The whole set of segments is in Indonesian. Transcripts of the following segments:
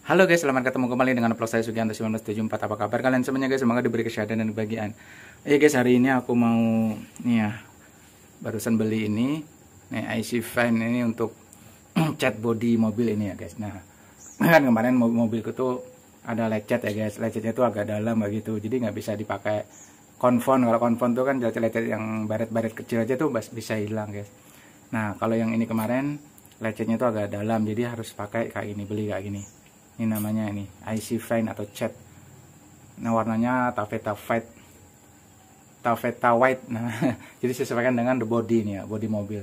Halo guys, selamat ketemu kembali dengan vlog saya Sugianto 1974 Apa kabar kalian semuanya guys? Semoga diberi kesehatan dan kebahagiaan. Iya guys, hari ini aku mau nih ya Barusan beli ini Nih IC fan ini untuk cat body mobil ini ya guys. Nah, kan kemarin mobil mobilku tuh ada lecet ya guys. Lecetnya tuh agak dalam begitu Jadi nggak bisa dipakai. Konfon Kalau konfon tuh kan lecet-lecet yang baret-baret kecil aja tuh bisa hilang guys. Nah, kalau yang ini kemarin lecetnya tuh agak dalam Jadi harus pakai kayak ini, beli kayak gini ini namanya ini IC Fine atau cat nah warnanya taffeta white taffeta white. Nah jadi sesuaikan dengan the body ini ya body mobil.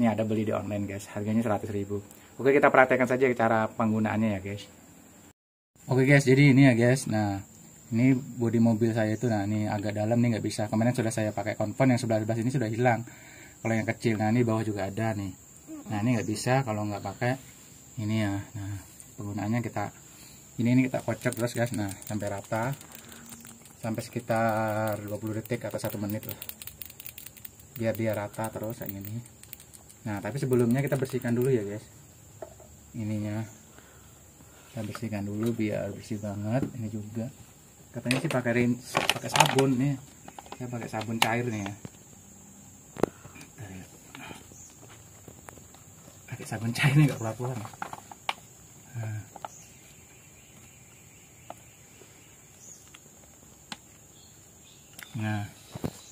Ini ada beli di online guys. Harganya 100 ribu. Oke kita praktekkan saja cara penggunaannya ya guys. Oke guys jadi ini ya guys. Nah ini body mobil saya itu nah ini agak dalam nih nggak bisa. Kemarin sudah saya pakai konfon yang sebelah sebelah sini sudah hilang. Kalau yang kecil nah ini bawah juga ada nih. Nah ini nggak bisa kalau nggak pakai ini ya. Nah penggunaannya kita ini ini kita kocok terus guys. Nah sampai rata sampai sekitar 20 detik atau satu menit lah. Biar dia rata terus kayak ini nah tapi sebelumnya kita bersihkan dulu ya guys. Ininya. Kita bersihkan dulu biar bersih banget ini juga. Katanya sih pakai rinse pakai sabun nih. Saya pakai sabun cair nih ya. Pakai sabun cair nih gak pelan-pelan Nah,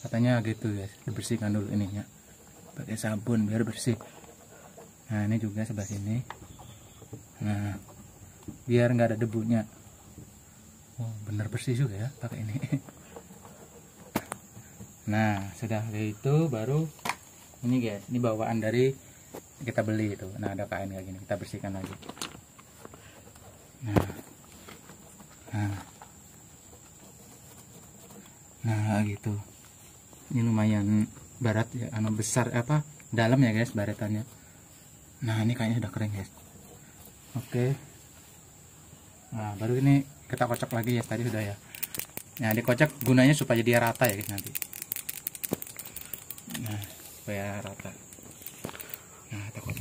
katanya gitu guys, dibersihkan dulu ininya. Pakai sabun biar bersih. Nah, ini juga sebelah sini. Nah, biar nggak ada debunya. Oh, bener bersih juga ya pakai ini. Nah, sudah itu baru ini guys, ini bawaan dari kita beli itu. Nah, ada kain kayak gini, kita bersihkan lagi. Nah. Nah. Nah, gitu. Ini lumayan barat ya, anu besar apa? Dalam ya, guys, baretannya. Nah, ini kayaknya sudah kering, guys. Oke. Nah, baru ini kita kocok lagi ya, tadi sudah ya. Nah, dikocok gunanya supaya dia rata ya, guys, nanti. Nah, supaya rata. Nah, kocok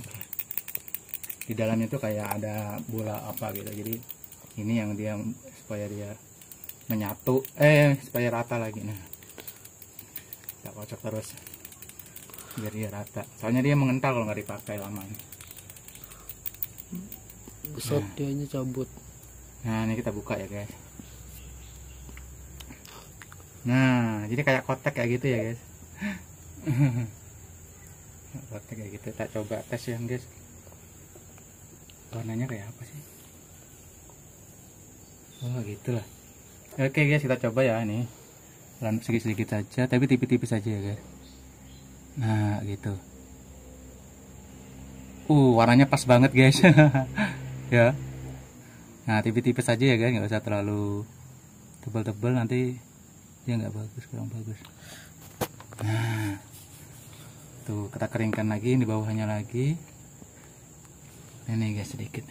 di dalamnya tuh kayak ada bola apa gitu. Jadi ini yang dia supaya dia menyatu eh supaya rata lagi. Nah kita kocok terus. Biar dia rata. Soalnya dia mengental kalau nggak dipakai lama. Besok nah. dianya cabut. Nah ini kita buka ya guys. Nah jadi kayak kotak kayak gitu ya guys. Kotak kayak gitu. Tak coba tes ya guys warnanya kayak apa sih? Oh gitu lah. Oke guys kita coba ya ini. Dalam sedikit-sedikit saja tapi tipis-tipis saja ya guys. Nah gitu. Uh warnanya pas banget guys. Ya. Nah tipis-tipis saja ya guys. Nggak usah terlalu tebal-tebal. Nanti dia nggak bagus kurang bagus. Nah tuh kita keringkan lagi. Di bawahnya lagi ini guys sedikit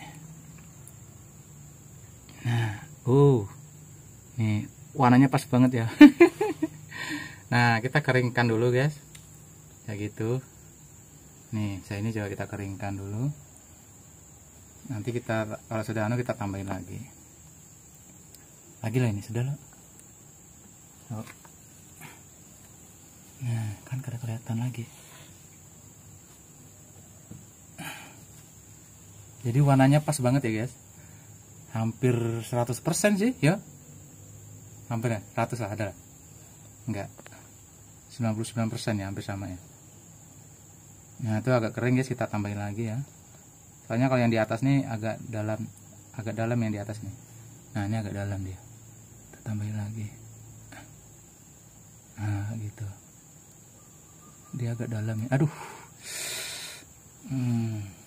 nah uh nih warnanya pas banget ya. Nah kita keringkan dulu guys. Ya gitu. Nih saya ini coba kita keringkan dulu. Nanti kita kalau sudah anu kita tambahin lagi. Lagi lah ini sudah lah. Oh. nah kan kada kelihatan lagi jadi warnanya pas banget ya guys. Hampir 100% sih ya. Hampir ya 100 lah ada lah. Enggak. 99% ya hampir sama ya. Nah itu agak kering guys. Kita tambahin lagi ya. Soalnya kalau yang di atas nih agak dalam agak dalam yang di atas nih. Nah ini agak dalam dia. Kita tambahin lagi. Nah gitu. Dia agak dalam ya. Aduh. Hmm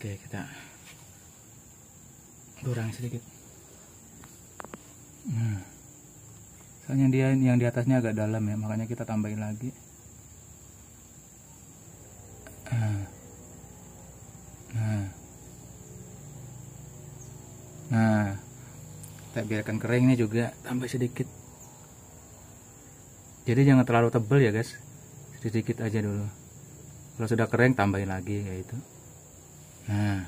oke kita kurang sedikit. Nah soalnya dia yang di atasnya agak dalam ya makanya kita tambahin lagi. Nah nah nah kita biarkan kering ini juga tambah sedikit. Jadi jangan terlalu tebal ya guys. Sedikit aja dulu. Kalau sudah kering tambahin lagi kayak itu nah.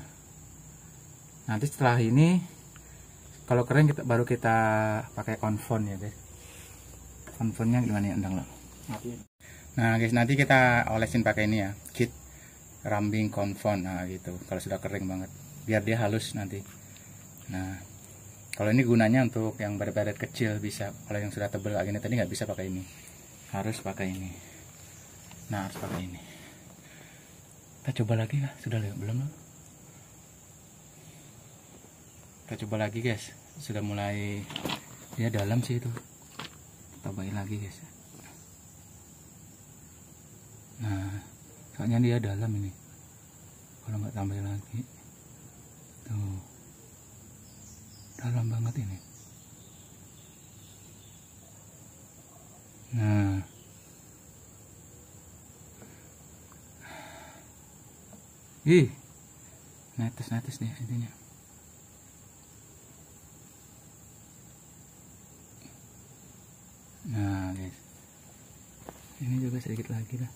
Nanti setelah ini kalau kering kita baru kita pakai konfon ya guys. Konfonnya gimana ya endang lo nah guys nanti kita olesin pakai ini ya kit rambing konfon nah gitu. Kalau sudah kering banget. Biar dia halus nanti. Nah kalau ini gunanya untuk yang baret-baret kecil bisa. Kalau yang sudah tebel gini tadi nggak bisa pakai ini. Harus pakai ini. Nah harus pakai ini. Kita coba lagi kah sudah lihat belum lo? Kita coba lagi guys. Sudah mulai dia dalam sih itu. Tambahin lagi guys. Nah soalnya dia dalam ini. Kalau nggak tambahin lagi tuh dalam banget ini. Nah. Ih netes netes nih intinya nah guys ini juga sedikit lagi lah.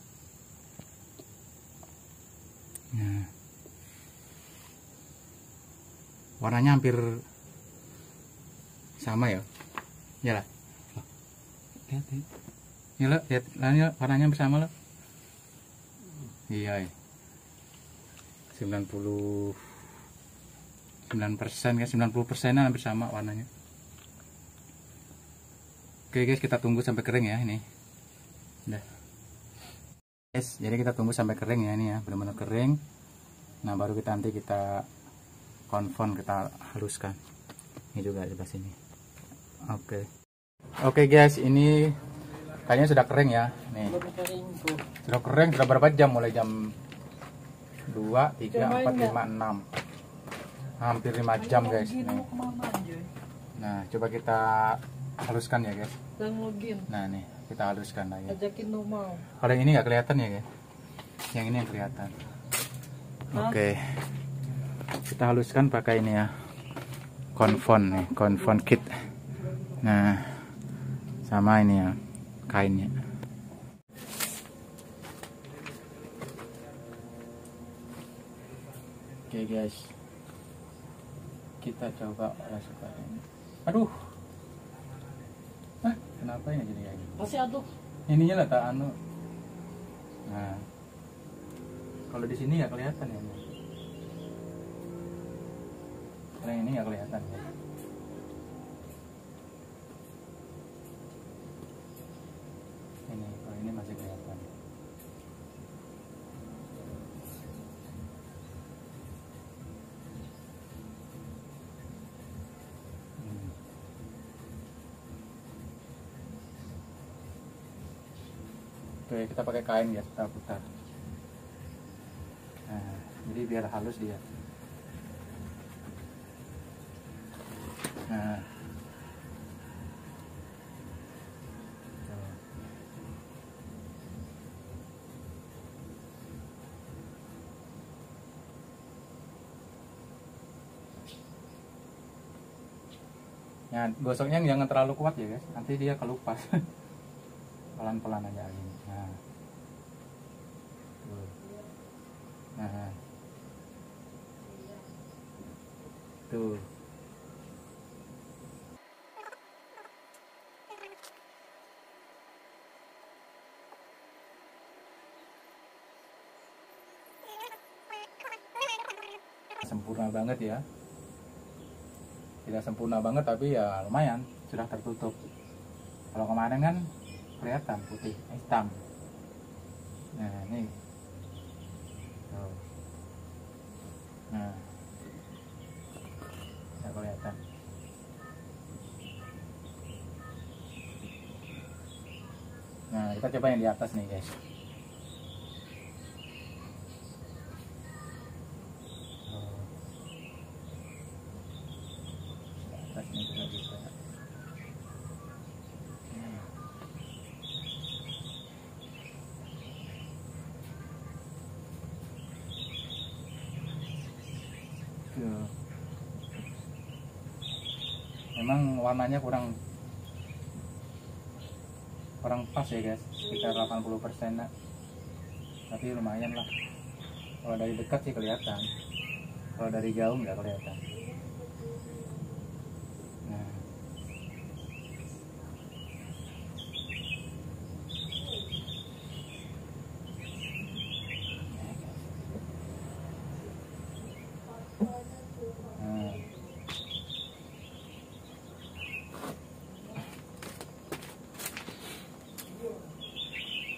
Nah warnanya hampir sama ya? Ya lah. Lihat lihat. Ya lihat. Lainnya warnanya hampir sama lo iya ya. 90 9 persen ya 90 persenan hampir sama warnanya. Oke guys, kita tunggu sampai kering ya ini. Guys, jadi kita tunggu sampai kering ya ini ya, benar-benar kering. Nah, baru kita nanti kita konfon kita haluskan. Ini juga di sebelah sini. Oke. Oke guys, ini kayaknya sudah kering ya. Nih. Sudah kering, sudah berapa jam? Mulai jam 2, 3, 4, 5, 6. Hampir 5 jam guys. Nih. Nah, coba kita haluskan ya guys nah nih kita haluskan lagi Ajakin normal. kalau yang ini nggak kelihatan ya guys? Yang ini yang kelihatan. Oke. Kita haluskan pakai ini ya. Konfon nih konfon kit. Nah sama ini ya kainnya. Oke guys. Kita coba masukkan ini. Aduh kenapa ya jadi kayak gini Masih aduh. ininya lah tak anu. Nah. Kalau di sini nggak kelihatan ya yang ini nggak kelihatan. ya ini kalau ini masih kelihatan Hmm. Oke, kita pakai kain ya, kita putar. Nah, jadi biar halus dia. Nah. Ya, gosoknya jangan terlalu kuat ya guys, nanti dia kelupas. Pelan-pelan aja ini. Nah. Tuh. Nah. Tuh. Sempurna banget ya. Tidak sempurna banget tapi ya lumayan sudah tertutup. Kalau kemarin kan kelihatan putih hitam nah ini Tuh. nah nggak kelihatan nah kita coba yang di atas nih guys. Memang warnanya kurang kurang pas ya guys, sekitar 80 persen Tapi lumayan lah. Kalau dari dekat sih kelihatan. kalau dari jauh nggak kelihatan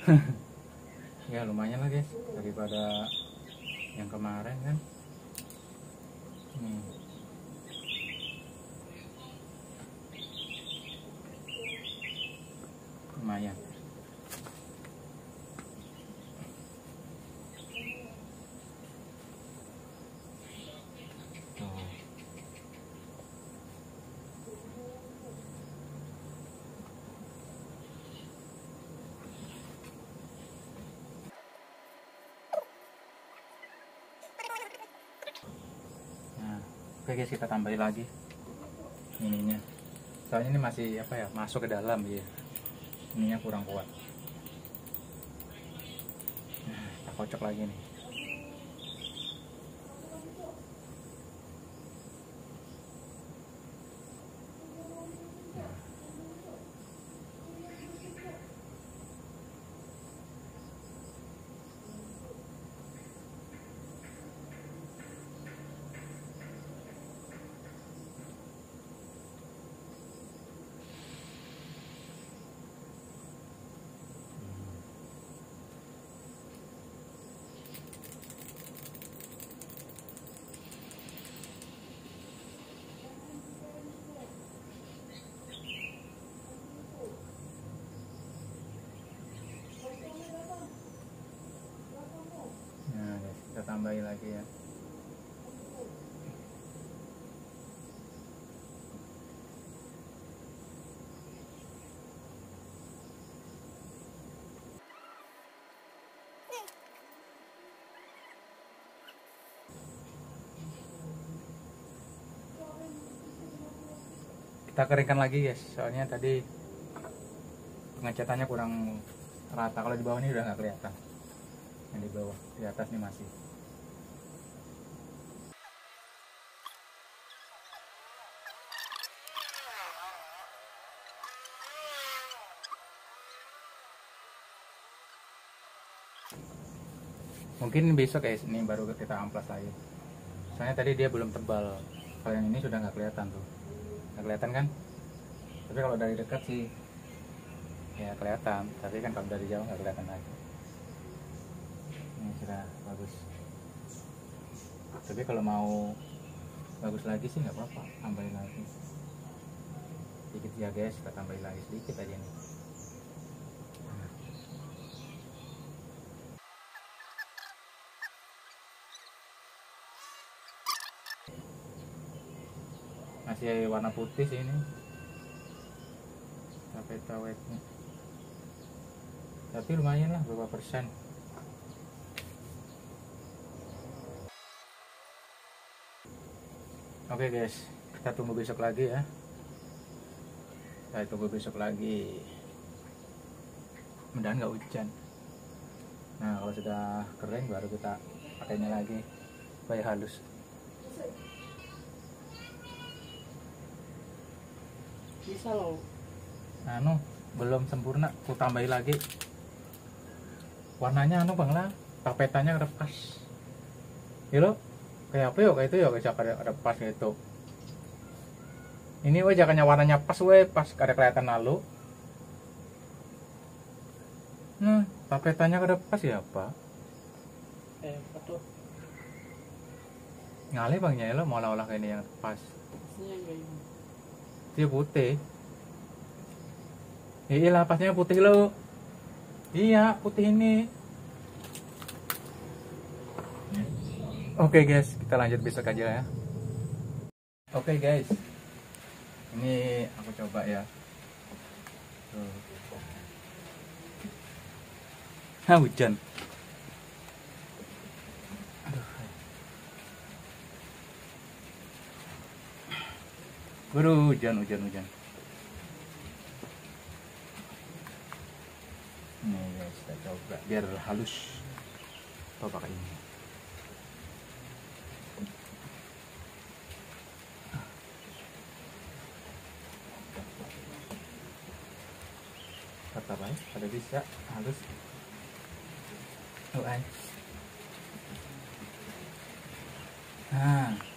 ya lumayan lah guys daripada yang kemarin kan Hmm. lumayan Tuh. Nah, oke guys kita tambahin lagi ininya. Soalnya ini masih apa ya masuk ke dalam ya. Ininya kurang kuat. Nah, kita kocok lagi nih. Nah. Nah, tambahin lagi ya. Kita keringkan lagi guys, soalnya tadi pengecatannya kurang rata. Kalau di bawah ini udah nggak kelihatan yang di bawah di atas nih masih mungkin besok guys ini baru kita amplas lagi. Soalnya tadi dia belum tebal. Kalau yang ini sudah nggak kelihatan tuh. Nggak kelihatan kan? Tapi kalau dari dekat sih ya kelihatan. Tapi kan kalau dari jauh nggak kelihatan lagi. Ini sudah bagus. Tapi kalau mau bagus lagi sih nggak apa-apa. Tambahin lagi. Sedikit ya guys. Kita tambahin lagi sedikit aja nih masih warna putih sih ini tapeta tapi lumayan lah berapa persen Oke guys, kita tunggu besok lagi ya. Kita tunggu besok lagi. Mudahan nggak hujan. Nah kalau sudah kering baru kita pakainya lagi supaya halus. Bisa loh. Anu belum sempurna, aku tambahin lagi. Warnanya anu bang lah, tapetanya udah pas. Ya lo, kayak apa ya kayak itu ya kayak ada, ada pas gitu. Ini weh jangannya warnanya pas weh pas ada kelihatan lalu. Nah, tapetanya udah pas ya apa? Eh, apa tuh? Ngalih bang ya lo mau olah kayak ini yang pas. Dia putih. Iya lah pasnya putih lo. Iya putih ini. Oke guys, kita lanjut besok aja ya. Oke guys, ini aku coba ya. Tuh. Ah hujan. Waduh, hujan, hujan, hujan. Nih guys, ya, kita coba biar halus. Coba pakai ini. Kata baik, ada bisa halus. Oh, Nah.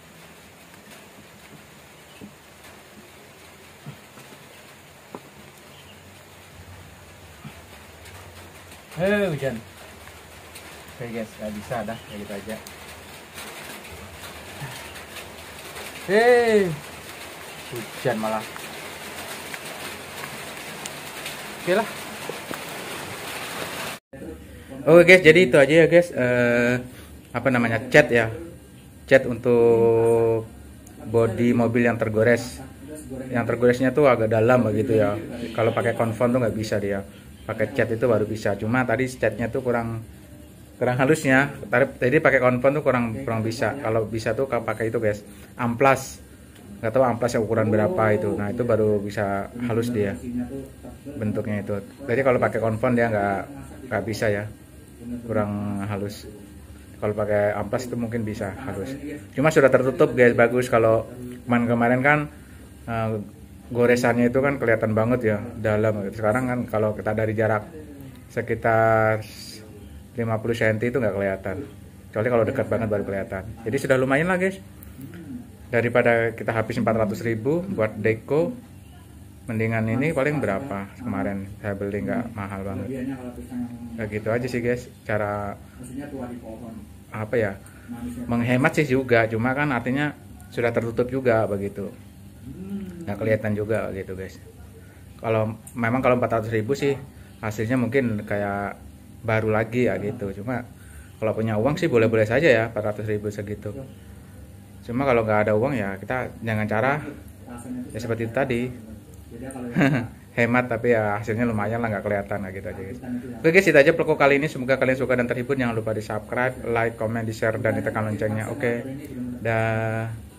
Eh, hujan. Oke guys, nggak bisa dah, kayak gitu aja. Hei, hujan malah. Oke lah. Oke guys, jadi itu aja ya guys. Eh, apa namanya cat ya? Cat untuk body mobil yang tergores. Yang tergoresnya tuh agak dalam begitu ya. Kalau pakai konfon tuh nggak bisa dia. Pakai cat itu baru bisa. Cuma tadi catnya tuh kurang kurang halusnya. Tadi, pakai konfon tuh kurang kurang bisa. Kalau bisa tuh pakai itu guys, amplas. Nggak tahu amplasnya ukuran berapa itu. Nah itu baru bisa halus dia bentuknya itu. Jadi kalau pakai konfon dia nggak nggak bisa ya, kurang halus. Kalau pakai amplas itu mungkin bisa halus. Cuma sudah tertutup guys, bagus. Kalau kemarin-kemarin kan eh, goresannya itu kan kelihatan banget ya dalam. Sekarang kan kalau kita dari jarak sekitar 50 cm itu nggak kelihatan. Kecuali kalau dekat banget baru kelihatan. Jadi sudah lumayan lah guys. Daripada kita habis 400.000 ribu buat deko, mendingan ini paling berapa kemarin saya beli nggak mahal banget ya gitu aja sih guys cara apa ya menghemat sih juga cuma kan artinya sudah tertutup juga begitu nggak kelihatan juga gitu guys kalau memang kalau 400 ribu sih hasilnya mungkin kayak baru lagi ya gitu cuma kalau punya uang sih boleh-boleh saja ya 400 ribu segitu cuma kalau nggak ada uang ya kita jangan cara ya seperti tadi hemat tapi ya hasilnya lumayan lah nggak kelihatan lah gitu aja guys. Oke guys itu aja pelaku kali ini semoga kalian suka dan terhibur jangan lupa di subscribe, like, comment, di share dan ditekan loncengnya. Oke, dah.